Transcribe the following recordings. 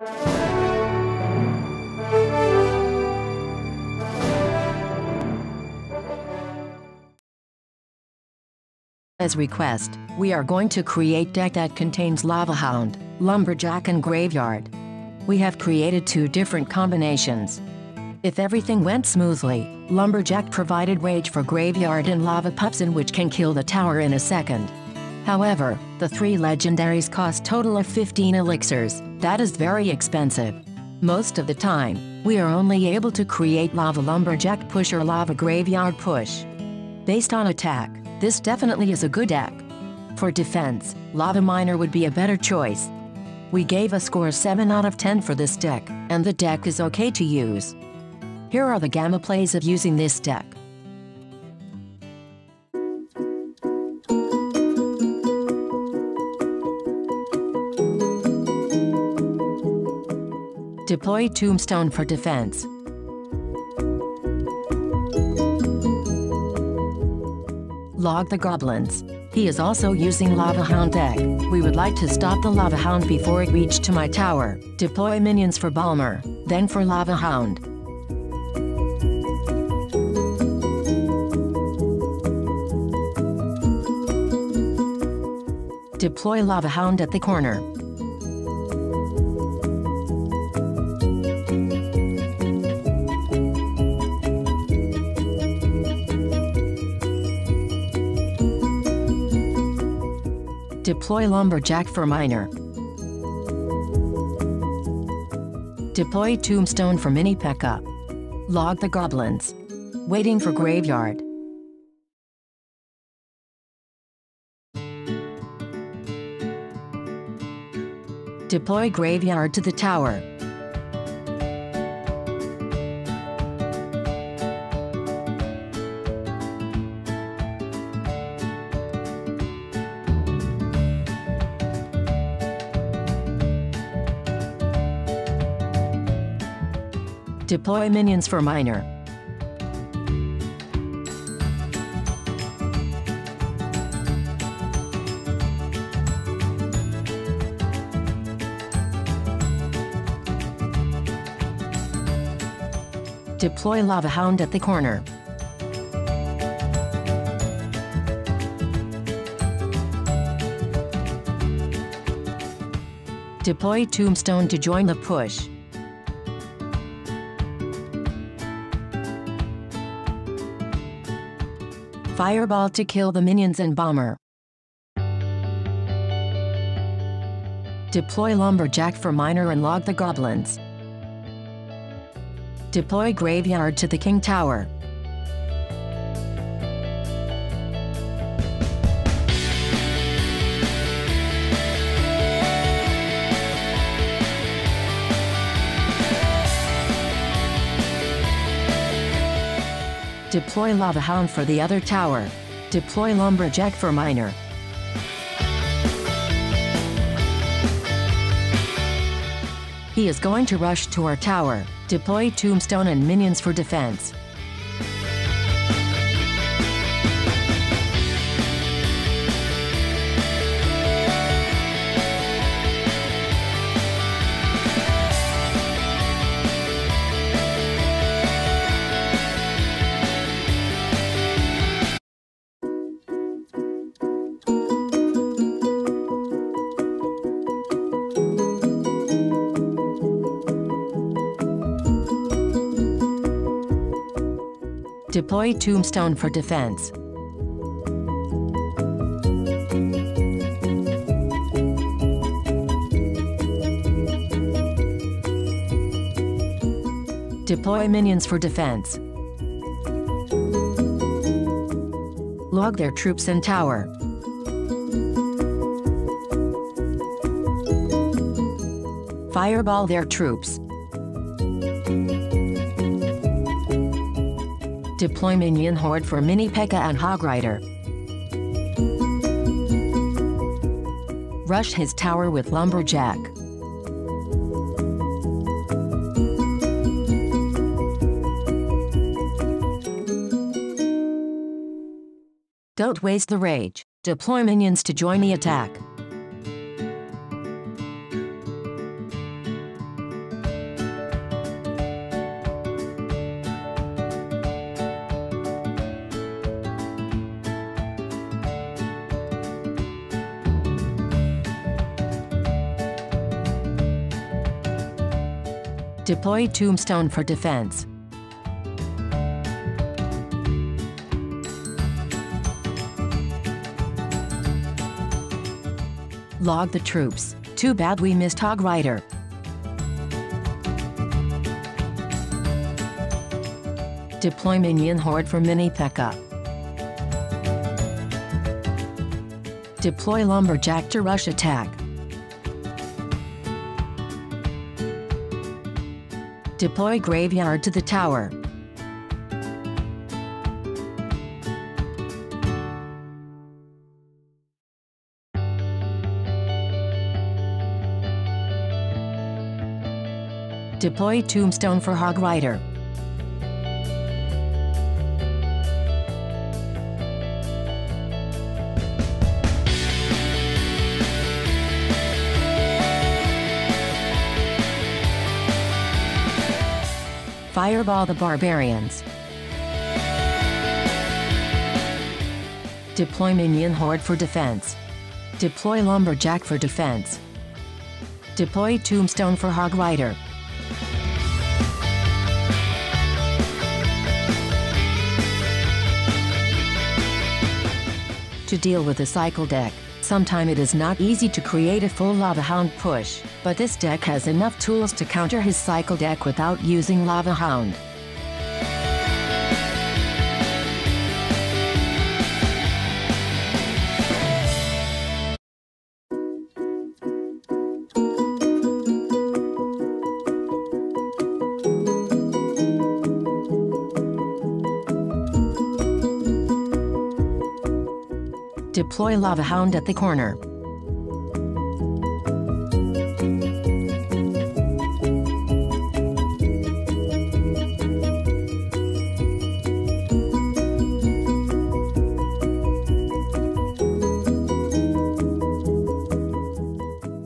As request, we are going to create deck that contains Lava Hound, Lumberjack and Graveyard. We have created two different combinations. If everything went smoothly, Lumberjack provided Rage for Graveyard and Lava Pups in which can kill the tower in a second. However, the three legendaries cost total of 15 elixirs, that is very expensive. Most of the time, we are only able to create Lava Lumberjack Push or Lava Graveyard Push. Based on attack, this definitely is a good deck. For defense, Lava Miner would be a better choice. We gave a score 7 out of 10 for this deck, and the deck is okay to use. Here are the gamma plays of using this deck. Deploy Tombstone for defense. Log the goblins. He is also using Lava Hound deck. We would like to stop the Lava Hound before it reached to my tower. Deploy minions for Bomber, then for Lava Hound. Deploy Lava Hound at the corner. Deploy Lumberjack for Miner. Deploy Tombstone for Mini P.E.K.K.A. Log the Goblins. Waiting for Graveyard. Deploy Graveyard to the tower. Deploy minions for Miner. Deploy Lava Hound at the corner. Deploy Tombstone to join the push. Fireball to kill the minions and Bomber. Deploy Lumberjack for Miner and log the goblins. Deploy Graveyard to the King Tower. Deploy Lava Hound for the other tower. Deploy Lumberjack for Miner. He is going to rush to our tower. Deploy Tombstone and minions for defense. Deploy Tombstone for defense. Deploy minions for defense. Log their troops and tower. Fireball their troops. Deploy Minion Horde for Mini P.E.K.K.A. and Hog Rider. Rush his tower with Lumberjack. Don't waste the rage. Deploy minions to join the attack. Deploy Tombstone for defense. Log the troops. Too bad we missed Hog Rider. Deploy Minion Horde for Mini P.E.K.K.A. Deploy Lumberjack to rush attack. Deploy Graveyard to the tower. Deploy Tombstone for Hog Rider. Fireball the Barbarians. Deploy Minion Horde for defense. Deploy Lumberjack for defense. Deploy Tombstone for Hog Rider. To deal with the cycle deck, sometime it is not easy to create a full Lava Hound push, but this deck has enough tools to counter his cycle deck without using Lava Hound. Deploy Lava Hound at the corner.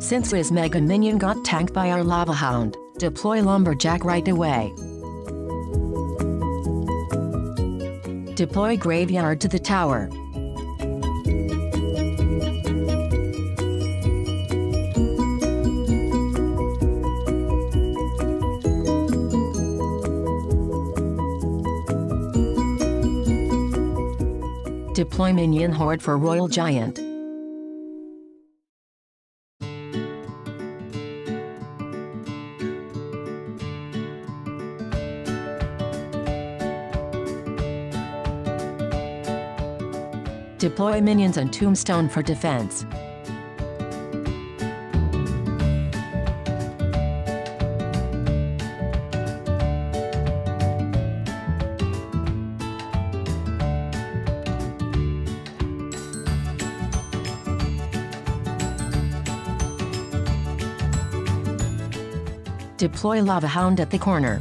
Since his Mega Minion got tanked by our Lava Hound, deploy Lumberjack right away. Deploy Graveyard to the tower. Deploy Minion Horde for Royal Giant. Deploy minions on Tombstone for defense. Deploy Lava Hound at the corner.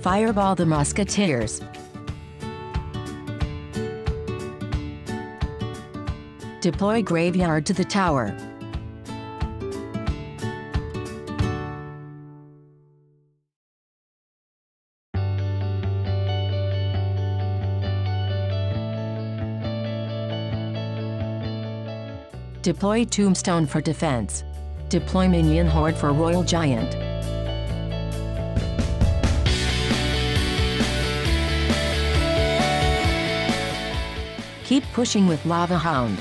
Fireball the Musketeers. Deploy Graveyard to the tower. Deploy Tombstone for defense. Deploy Minion Horde for Royal Giant. Keep pushing with Lava Hound.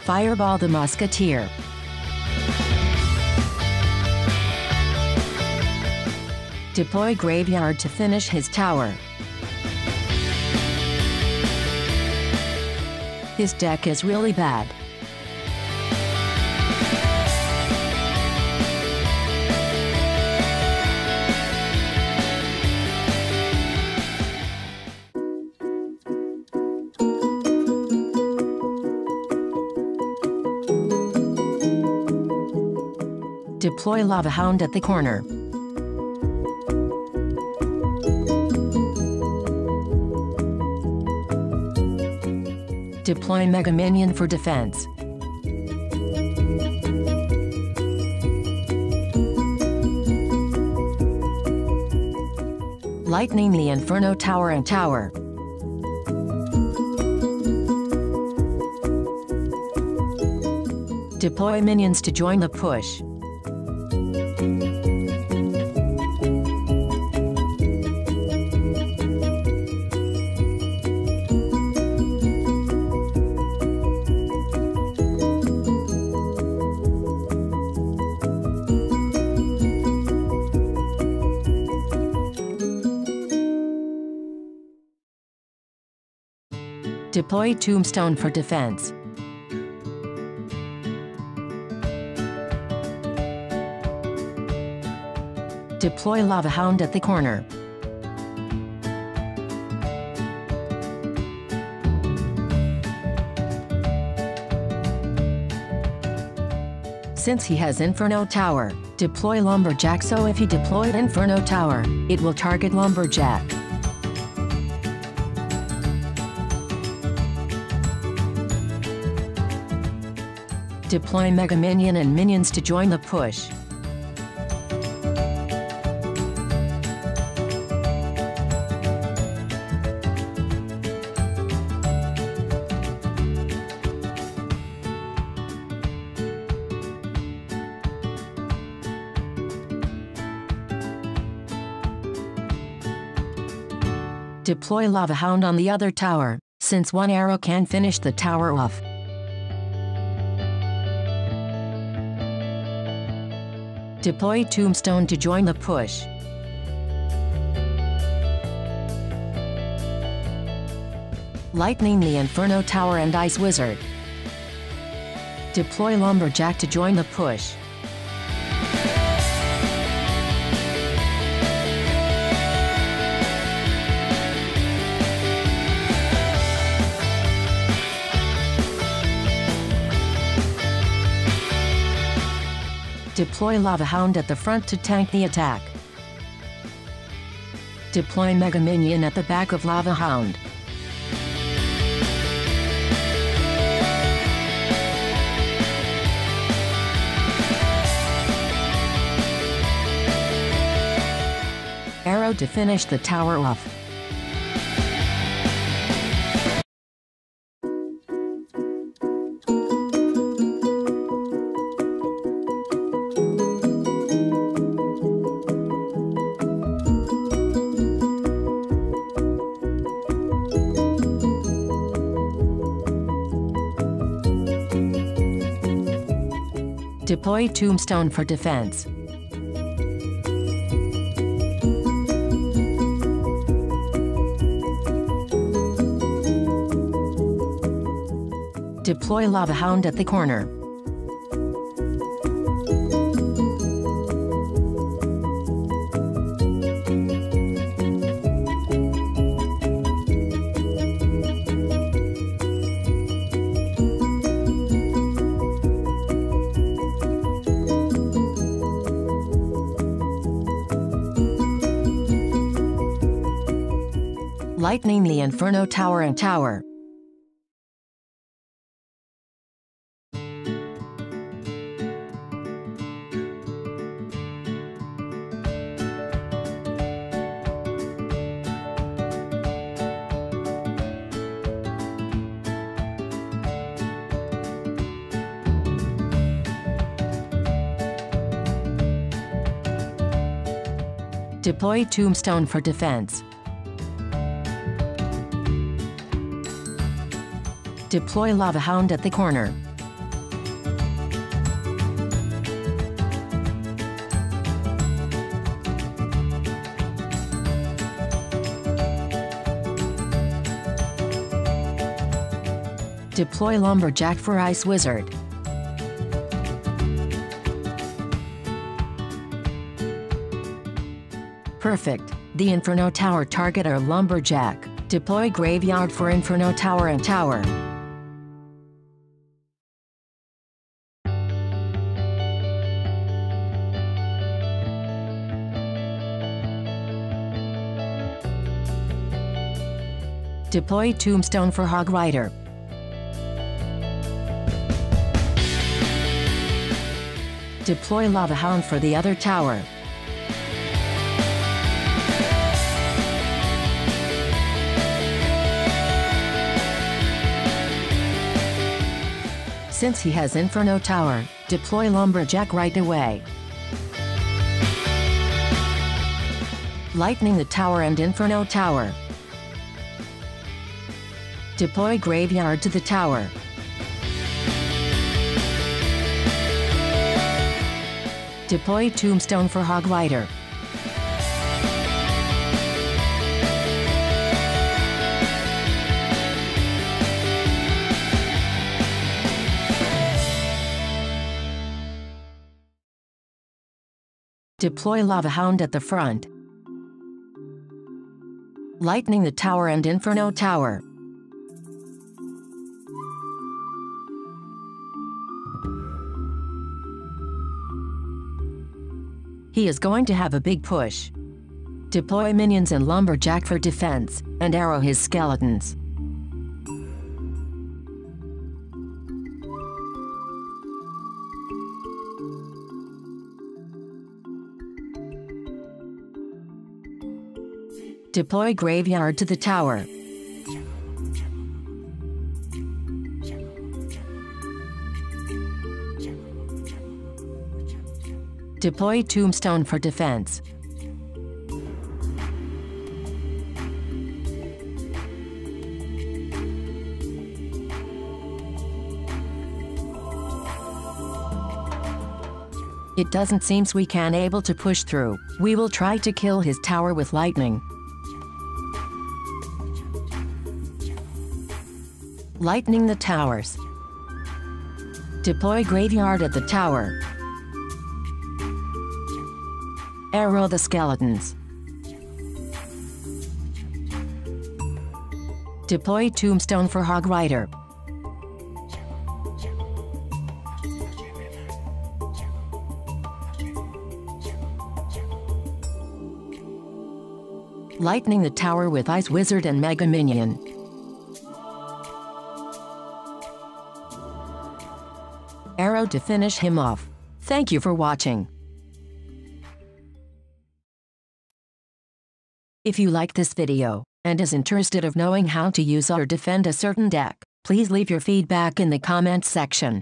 Fireball the Musketeer. Deploy Graveyard to finish his tower. His deck is really bad. Deploy Lava Hound at the corner. Deploy Mega Minion for defense. Lightning the Inferno Tower and Tower. Deploy minions to join the push. Deploy Tombstone for defense. Deploy Lava Hound at the corner. Since he has Inferno Tower, deploy Lumberjack so if he deployed Inferno Tower, it will target Lumberjack. Deploy Mega Minion and minions to join the push. Deploy Lava Hound on the other tower, since one arrow can finish the tower off. Deploy Tombstone to join the push. Lightning the Inferno Tower and Ice Wizard. Deploy Lumberjack to join the push. Deploy Lava Hound at the front to tank the attack. Deploy Mega Minion at the back of Lava Hound. Arrow to finish the tower off. Deploy Tombstone for defense. Deploy Lava Hound at the corner. Lightning the Inferno Tower and Tower. Deploy Tombstone for defense. Deploy Lava Hound at the corner. Deploy Lumberjack for Ice Wizard. Perfect. The Inferno Tower target are Lumberjack. Deploy Graveyard for Inferno Tower and Tower. Deploy tombstone for hog rider. Deploy lava hound for the other tower. Since he has Inferno Tower, deploy Lumberjack right away. Lightning the tower and Inferno Tower. Deploy Graveyard to the tower. Deploy Tombstone for Hog Rider. Deploy Lava Hound at the front. Lightning the Tower and Inferno Tower. He is going to have a big push. Deploy minions and Lumberjack for defense, and arrow his skeletons. Deploy Graveyard to the tower. Deploy Tombstone for defense. It doesn't seems we can able to push through. We will try to kill his tower with lightning. Lightning the towers. Deploy graveyard at the tower. Arrow the skeletons. Deploy tombstone for Hog Rider. Lightning the tower with Ice Wizard and Mega Minion. Arrow to finish him off. Thank you for watching. If you like this video, and is interested of knowing how to use or defend a certain deck, please leave your feedback in the comments section.